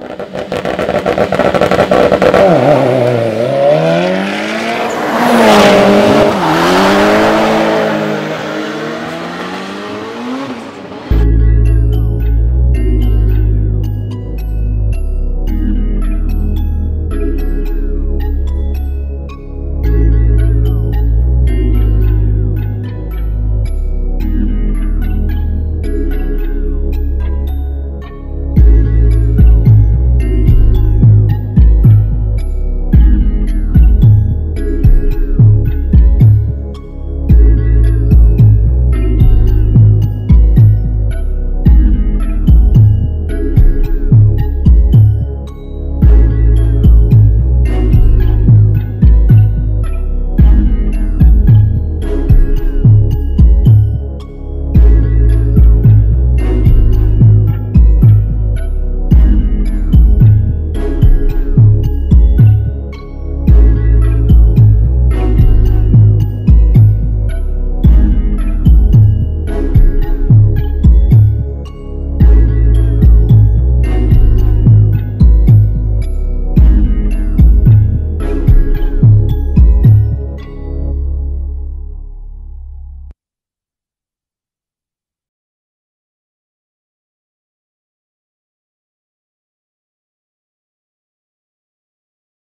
Gracias.